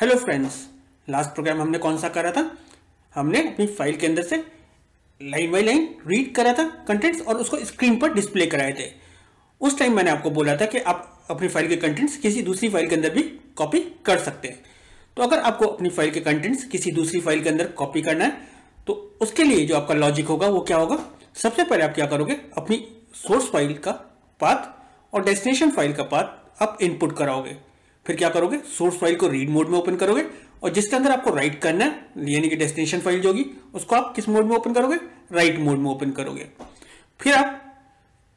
Hello friends last programme हमने कौन सा करा था? हमने अपनी फ़ाइल के अंदर से लाइन बाई लाइन रीड करा था कंटेंट्स और उसको स्क्रीन पर डिस्प्ले कराए थे। उस टाइम मैंने आपको बोला था कि आप अपनी फ़ाइल के कंटेंट्स किसी दूसरी फ़ाइल के अंदर भी कॉपी कर सकते हैं। तो अगर आपको अपनी फ़ाइल के कंटेंट्स किसी दूसरी फ़ाइल के अंदर कॉपी करना है तो उसके लिए जो आपका लॉजिक होगा, वो क्या होगा? सबसे पहले आप क्या करोगे? अपनी सोर्स फ़ाइल का पाथ और डेस्टिनेशन फ़ाइल का पाथ आप इनपुट कराओगे। फिर क्या करोगे? सोर्स फ़ाइल को रीड मोड में ओपन करोगे और जिसके अंदर आपको राइट करना है, यानी कि डेस्टिनेशन फ़ाइल जो होगी, उसको आप किस मोड में ओपन करोगे? राइट मोड में ओपन करोगे। फिर आप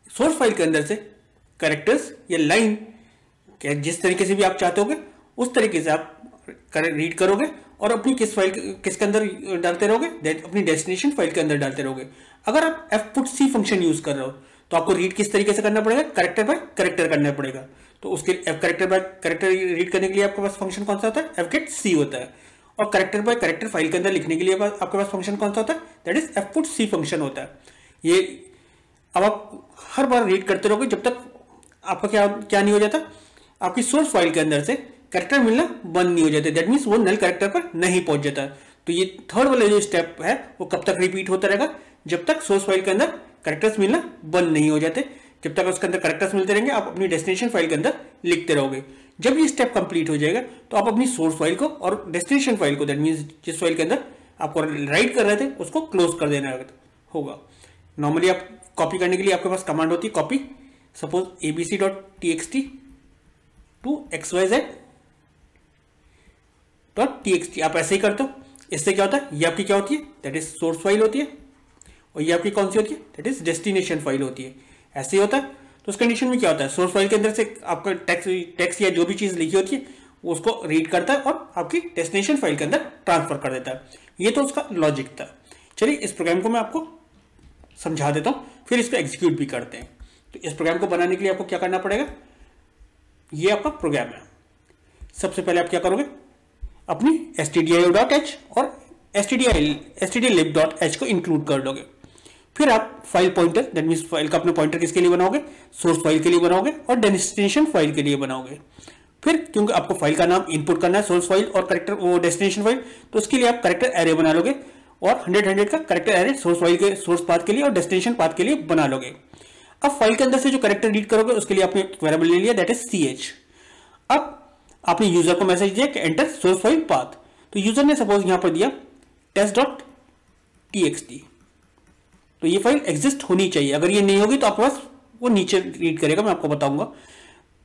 सोर्स फ़ाइल के अंदर से करेक्टर्स या लाइन जिस तरीके से भी आप चाहते होगे, उस तरीके से आप रीड करोगे और अपनी किस फ़ाइल किसके अंदर डालते रहोगे? अपनी डेस्टिनेशन फ़ाइल के अंदर डालते रहोगे। अगर आप F put C function use कर रहे हो तो आपको रीड किस तरीके से करना पड़ेगा? करेक्टर बाय करेक्टर करना पड़ेगा। तो उसके F character by character read करने के लिए आपके पास फ़ंक्शन कौन सा होता है? एफ़ गेट सी होता है। और करेक्टर बाय करेक्टर फ़ाइल के अंदर लिखने के लिए आपके पास फ़ंक्शन कौन सा होता है? That is F put C function होता है। ये अब आप हर बार रीड करते रहोगे जब तक आपका क्या क्या नहीं हो जाता? आपकी सोर्स फ़ाइल के अंदर से करेक्टर मिलना बंद नहीं हो जाते। दैट मीन्स वो नल करेक्टर पर नहीं पहुँच जाता। तो ये थर्ड वाला जो स्टेप है, वो कब तक रिपीट होता रहेगा? जब तक सोर्स फ़ाइल के अंदर करेक्टर्स मिलना बंद नहीं हो जाते। जब तक उसके अंदर करेक्टर्स मिलते रहेंगे, आप अपनी डेस्टिनेशन फ़ाइल के अंदर लिखते रहोगे। जब ये स्टेप कंप्लीट हो जाएगा तो आप अपनी सोर्स फ़ाइल को और डेस्टिनेशन फ़ाइल को दैट मीन जिस फ़ाइल के अंदर आपको राइट कर रहे थे, उसको क्लोज कर देना होगा। नॉर्मली आप कॉपी करने के लिए आपके पास कमांड होती है copy suppose A B C dot T X T to X Y Z dot T X T आप ऐसे ही करते हो। इससे क्या होता है? ये आपकी क्या होती है? दैट इज़ सोर्स फ़ाइल होती है। और ये आपकी कौन सी होती है? दैट इज़ डेस्टिनेशन फ़ाइल होती है। ऐसे ही होता है। तो उस कंडीशन में क्या होता है? सोर्स फ़ाइल के अंदर से आपका टेक्स टेक्स या जो भी चीज़ लिखी होती है उसको रीड करता है और आपकी डेस्टिनेशन फ़ाइल के अंदर ट्रांसफ़र कर देता है। ये तो उसका लॉजिक था। चलिए, इस प्रोग्राम को मैं आपको समझा देता हूँ, फिर इसको एग्जीक्यूट भी करते हैं। तो इस प्रोग्राम को बनाने के लिए आपको क्या करना पड़ेगा? ये आपका प्रोग्राम है। सबसे पहले आप क्या करोगे? अपनी एस और एस टी एस को इंक्लूड कर दोगे। फिर आप file pointer that mean file का अपने पॉइंटर किसके लिए बनाओगे? सोर्स फ़ाइल के लिए बनाओगे और डेस्टिनेशन फ़ाइल के लिए बनाओगे। फिर क्योंकि आपको फ़ाइल का नाम इनपुट करना है सोर्स फ़ाइल और करेक्टर वो डेस्टिनेशन फ़ाइल तो उसके लिए आप करेक्टर एरे बना लोगे और हंड्रेड हंड्रेड का करेक्टर एरे सोर्स फ़ाइल के सोर्स पाथ के लिए और डेस्टिनेशन पाथ के लिए बना लोगे। अब फ़ाइल के अंदर से जो करेक्टर रीड करोगे, उसके लिए आपने वेरिएबल ले लिया दैट इज़ सी एच अब आपने यूज़र को मैसेज दिया कि एंटर सोर्स फ़ाइल पाथ तो यूज़र ने सपोज़ यहाँ पर दिया test dot T X T तो ये फ़ाइल एग्जिस्ट होनी चाहिए। अगर ये नहीं होगी तो आपके पास वो नीचे रीड करेगा, मैं आपको बताऊँगा।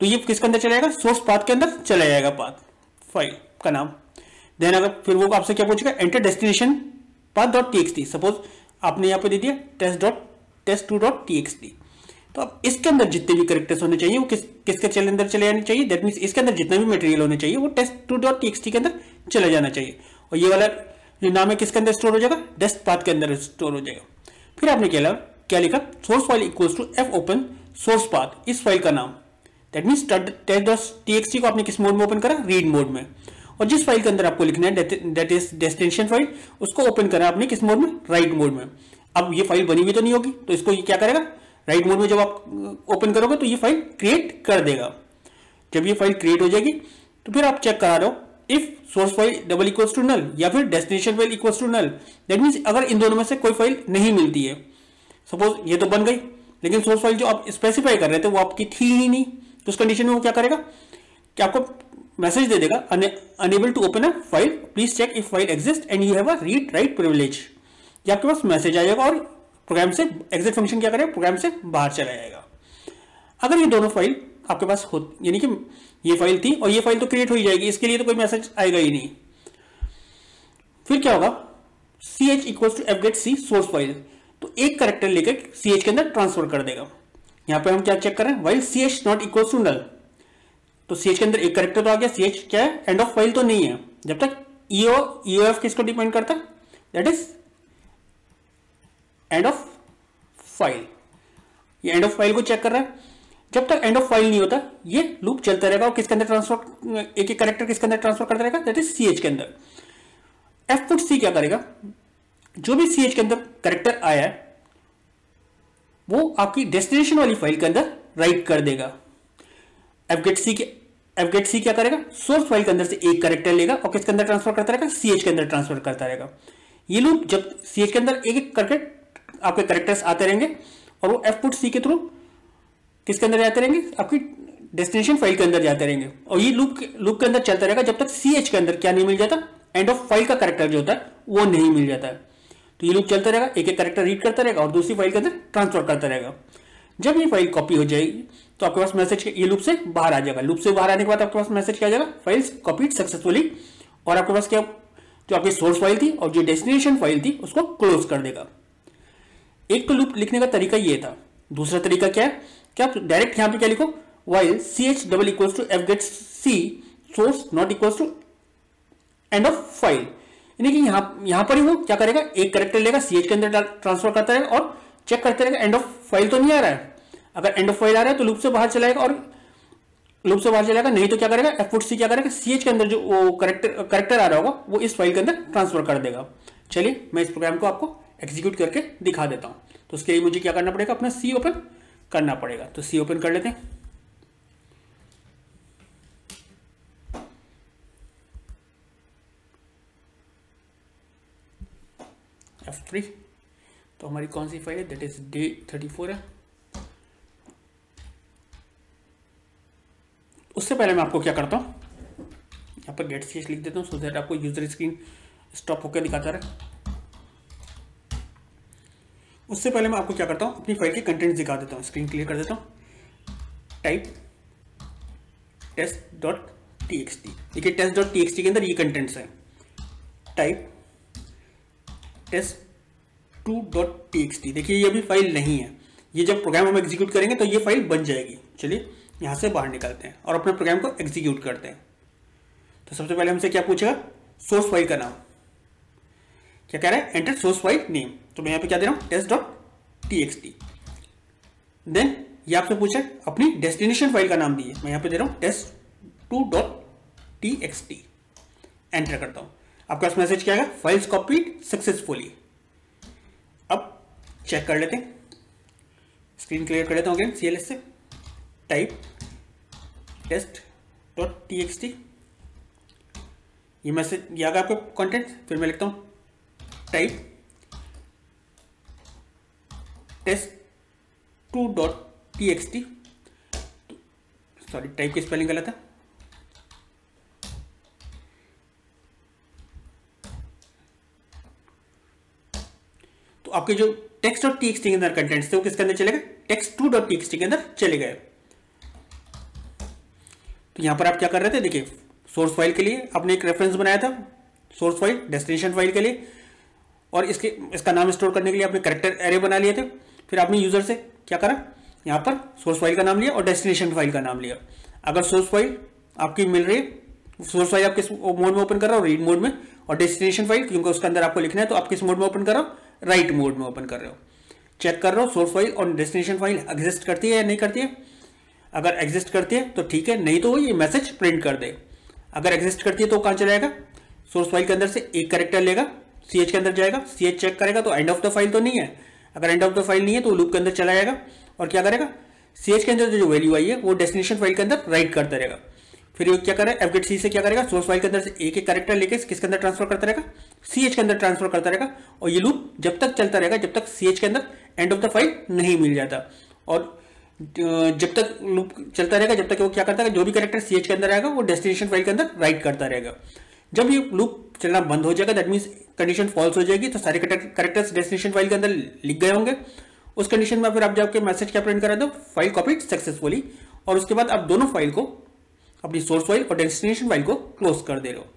तो ये किसके अंदर चला जाएगा? सोर्स पाथ के अंदर चला जाएगा पाथ फ़ाइल का नाम। देन अगर फिर वो आपसे क्या पूछेगा? Enter destination path dot T suppose आपने यहाँ पे दे दिया test dot test two dot T तो अब इसके अंदर जितने भी करेक्टर्स होने चाहिए, वो किस, किसके चले, अंदर चले जाने चाहिए? दैट मीन इसके अंदर जितना भी मटेरियल होने चाहिए, वो टेस्ट टू डॉट टी के अंदर चले जाना चाहिए। और ये वाला जो नाम है, किसके अंदर स्टोर हो जाएगा? डेस्ट पाथ के अंदर स्टोर हो जाएगा। फिर आपने क्या क्या लिखा? Source file equals to F open source path इस फ़ाइल का नाम। दैट मीन टी को आपने किस मोड में ओपन करा? रीड मोड में। और जिस फ़ाइल के अंदर आपको लिखना है दैट इज़ डेस्टिनेशन फ़ाइल उसको ओपन करा आपने किस मोड में? राइट मोड में। अब ये फ़ाइल बनी हुई तो नहीं होगी तो इसको ये क्या करेगा? राइट मोड में जब आप ओपन करोगे तो ये फ़ाइल क्रिएट कर देगा। जब ये फ़ाइल क्रिएट हो जाएगी तो फिर आप चेक करा रहे हो if source file double equals to null या फिर destination file equals to null that means अगर इन दोनों में से कोई फ़ाइल नहीं मिलती है सपोज़ ये तो बन गई, लेकिन सोर्स फ़ाइल जो आप स्पेसिफाई कर रहे थे वो आपकी थी ही नहीं तो उस कंडीशन में वो क्या करेगा? कि आपको मैसेज दे देगा unable to open a file please check if file exist and you have a read write privilege ये आपके पास मैसेज आ जाएगा और प्रोग्राम से एग्जिट फ़ंक्शन क्या करेगा? प्रोग्राम से बाहर चला जाएगा। अगर ये दोनों फ़ाइल आपके पास हो यानी कि ये फ़ाइल थी और ये फ़ाइल तो क्रिएट हो ही जाएगी, इसके लिए तो कोई मैसेज आएगा ही नहीं। फिर क्या होगा? C H equal to F get C source file तो एक करेक्टर लेकर सी एच के अंदर ट्रांसफ़र कर देगा। यहाँ पे हम क्या चेक कर? While C H not equal to null तो सी एच के अंदर एक करेक्टर तो आ गया। सी एच क्या है? एंड ऑफ़ फ़ाइल तो नहीं है। जब तक E O E O F किसको डिपेंड करता है? That is end of file ये एंड ऑफ़ फ़ाइल को चेक कर रहा है। जब तक एंड ऑफ़ फ़ाइल नहीं होता, ये लूप चलता रहेगा और किसके अंदर ट्रांसफ़र एक एक करेक्टर किसके अंदर ट्रांसफ़र करता रहेगा? दैट इज़ सी एच के अंदर। एफ़ पुट सी क्या करेगा? जो भी सी एच के अंदर करेक्टर आया है, वो आपकी डेस्टिनेशन वाली फ़ाइल के अंदर राइट कर देगा। एफ़ गेट सी के एफ़ गेट सी क्या करेगा? सोर्स फ़ाइल के अंदर से एक करेक्टर लेगा और किसके अंदर ट्रांसफ़र करता रहेगा? सी एच के अंदर ट्रांसफ़र करता रहेगा। ये लूप जब सी एच के अंदर एक एक करके आपके करेक्टर्स आते रहेंगे और वो एफ़ पुट सी के थ्रू किसके अंदर जाते रहेंगे? आपकी डेस्टिनेशन फ़ाइल के अंदर जाते रहेंगे। और ये लूप लूप के अंदर चलता रहेगा जब तक सी एच के अंदर क्या नहीं मिल जाता? एंड ऑफ़ फ़ाइल का करेक्टर जो होता है, वो नहीं मिल जाता है। तो ये लूप चलता रहेगा, एक एक करेक्टर रीड करता रहेगा और दूसरी फ़ाइल के अंदर ट्रांसफ़र करता रहेगा। जब ये फ़ाइल कॉपी हो जाएगी तो आपके पास मैसेज ये लूप से बाहर आ जाएगा। लूप से बाहर आने के बाद आपके पास मैसेज क्या जाएगा? फाइल्स कॉपीड सक्सेसफुली और आपके पास क्या, जो आपकी सोर्स फ़ाइल थी और जो डेस्टिनेशन फ़ाइल थी, उसको क्लोज कर देगा। एक तो लूप लिखने का तरीका ये था। दूसरा तरीका क्या है? क्या डायरेक्ट यहाँ पे क्या लिखो? While C H double equal to F get C source not equal to end of file यानी कि यहाँ यहाँ पर ही वो क्या करेगा? एक करेक्टर लेगा सी एच के अंदर ट्रांसफ़र करता रहेगा और चेक करते रहेगा एंड ऑफ़ फ़ाइल तो नहीं आ रहा है। अगर एंड ऑफ़ फ़ाइल आ रहा है तो लूप से बाहर चलाएगा और लूप से बाहर चलाएगा नहीं तो क्या करेगा? एफ़ सी क्या करेगा? सी एच के अंदर जो वो करेक्टर करेक्टर आ रहा होगा, वो इस फ़ाइल के अंदर ट्रांसफ़र कर देगा। चलिए, मैं इस प्रोग्राम को आपको एग्जीक्यूट करके दिखा देता हूँ। तो उसके लिए मुझे क्या करना पड़ेगा? अपना सी ओपन करना पड़ेगा। तो सी ओपन कर लेते हैं। एफ़ थ्री तो हमारी कौन सी फ़ाइल है? That is day thirty four है। उससे पहले मैं आपको क्या करता हूँ? यहाँ पर गेट सी लिख देता हूँ सो दैट आपको यूज़र स्क्रीन स्टॉप होकर दिखाता रहे। उससे पहले मैं आपको क्या करता हूँ, अपनी फ़ाइल के कंटेंट दिखा देता हूँ। स्क्रीन क्लियर कर देता हूँ। Type test dot T X T देखिए test dot T X T के अंदर ये कंटेंट्स हैं। Type test two dot T X T देखिए, ये अभी फ़ाइल नहीं है। ये जब प्रोग्राम हम एग्जीक्यूट करेंगे तो ये फ़ाइल बन जाएगी। चलिए, यहाँ से बाहर निकलते हैं और अपने प्रोग्राम को एग्जीक्यूट करते हैं। तो सबसे पहले हमसे क्या पूछेगा? सोर्स फ़ाइल का नाम। क्या कह रहा है? एंटर सोर्स फ़ाइल नेम तो मैं यहाँ पे क्या दे रहा हूँ? Test dot T X T then ये आपसे पूछा, अपनी डेस्टिनेशन फ़ाइल का नाम दिए मैं यहाँ पे दे रहा हूँ test two dot T X T enter करता हूँ। आपके पास मैसेज क्या आएगा? फाइल्स कॉपीड सक्सेसफुली अब चेक कर लेते हैं। स्क्रीन क्लियर कर लेता हूँ अगेन सी से। Type test dot T X T ये मैसेज ये आ गया आपको कंटेंट फिर मैं लिखता हूँ type test two dot T X T sorry type की स्पेलिंग गलत है। तो आपके जो टेक्स्ट डॉट टी के अंदर कंटेंट्स थे, वो किसके अंदर चले गए? Text two dot T X T के अंदर चले गए। तो यहाँ पर आप क्या कर रहे थे? देखिए सोर्स फ़ाइल के लिए आपने एक रेफरेंस बनाया था सोर्स फ़ाइल डेस्टिनेशन फ़ाइल के लिए। और इसके, इसका नाम स्टोर करने के लिए आपने करेक्टर एरे बना लिए थे। फिर आपने यूज़र से क्या करा? यहाँ पर सोर्स फ़ाइल का नाम लिया और डेस्टिनेशन फ़ाइल का नाम लिया। अगर सोर्स फ़ाइल आपकी मिल रही है सोर्स फ़ाइल आप किस मोड में ओपन कर रहा हो? रीड मोड में। और डेस्टिनेशन फ़ाइल क्योंकि उसके अंदर आपको लिखना है तो आप किस मोड में ओपन कर रहे हो? राइट मोड में ओपन कर रहे हो। चेक कर रहे हो सोर्स फ़ाइल और डेस्टिनेशन फ़ाइल एग्जिस्ट करती है या नहीं करती है? अगर एग्जिस्ट करती है तो ठीक है, नहीं तो ये मैसेज प्रिंट कर दे। अगर एग्जिस्ट करती है तो कहाँ चलाएगा सोर्स फ़ाइल के अंदर से एक करेक्टर लेगा सीएच के अंदर जाएगा सीएच चेक करेगा तो एंड ऑफ़ द फ़ाइल तो नहीं है। अगर एंड ऑफ़ द फ़ाइल नहीं है तो लूप के अंदर चला जाएगा। और क्या करेगा? सीएच के अंदर जो वैल्यू आई है, वो डेस्टिनेशन फ़ाइल के अंदर राइट करता रहेगा। फिर ये क्या करेगा एफगेट सी से क्या करेगा? सोर्स फ़ाइल के अंदर से एक एक करेक्टर लेके किसके अंदर ट्रांसफ़र करता रहेगा? सीएच के अंदर ट्रांसफ़र करता रहेगा। और ये लूप जब तक चलता रहेगा, जब तक सीएच के अंदर एंड ऑफ़ द फ़ाइल नहीं मिल जाता। और जब तक लूप चलता रहेगा, जब तक वो क्या करता है जो भी करेक्टर सी के अंदर आएगा, वो डेस्टिनेशन फ़ाइल के अंदर राइट करता रहेगा। जब ये लूप चलना बंद हो जाएगा दैट मीन्स कंडीशन फॉल्स हो जाएगी तो सारे करेक्टर्स डेस्टिनेशन फ़ाइल के अंदर लिख गए होंगे। उस कंडीशन में फिर आप जाके मैसेज क्या प्रिंट करा दो? फ़ाइल कॉपी सक्सेसफुली और उसके बाद आप दोनों फ़ाइल को, अपनी सोर्स फ़ाइल और डेस्टिनेशन फ़ाइल को क्लोज कर दे रहे हो।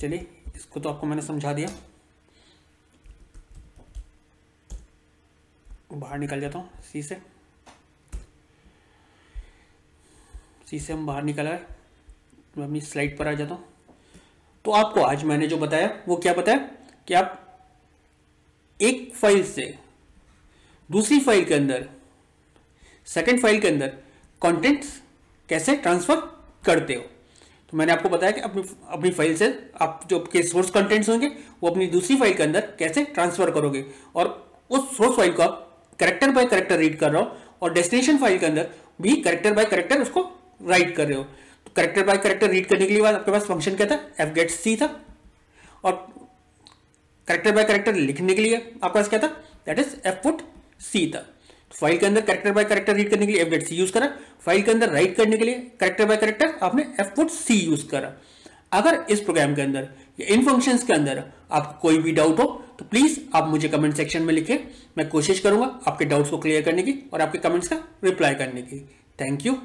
चलिए, इसको तो आपको मैंने समझा दिया। बाहर निकल जाता हूँ सी से। सी से हम बाहर निकल आए। मैं अपनी स्लाइड पर आ जाता हूँ। तो आपको आज मैंने जो बताया, वो क्या बताया? कि आप एक फ़ाइल से दूसरी फ़ाइल के अंदर सेकंड फ़ाइल के अंदर कंटेंट्स कैसे ट्रांसफ़र करते हो? तो मैंने आपको बताया कि अपनी अपनी फ़ाइल से आप जो आपके सोर्स कंटेंट्स होंगे, वो अपनी दूसरी फ़ाइल के अंदर कैसे ट्रांसफ़र करोगे? और उस सोर्स फ़ाइल को आप करेक्टर बाय करेक्टर रीड कर रहे हो और डेस्टिनेशन फ़ाइल के अंदर भी करेक्टर बाय करेक्टर उसको राइट कर रहे हो। करेक्टर बाय करेक्टर रीड करने के लिए बाद आपके पास फ़ंक्शन क्या था? एफ़ गेट सी था। और करेक्टर बाय करेक्टर लिखने के लिए आपके पास क्या था? That is F put C था। फ़ाइल के अंदर करेक्टर बाय करेक्टर रीड करने के लिए एफ़ गेट सी यूज़ करा। फ़ाइल के अंदर राइट करने के लिए करेक्टर बाय करेक्टर आपने एफ़ पुट सी यूज़ करा। अगर इस प्रोग्राम के अंदर या इन फ़ंक्शंस के अंदर आपको कोई भी डाउट हो तो प्लीज़ आप मुझे कमेंट सेक्शन में लिखिए मैं कोशिश करूँगा आपके डाउट्स को क्लियर करने की और आपके कमेंट्स का रिप्लाई करने की। Thank you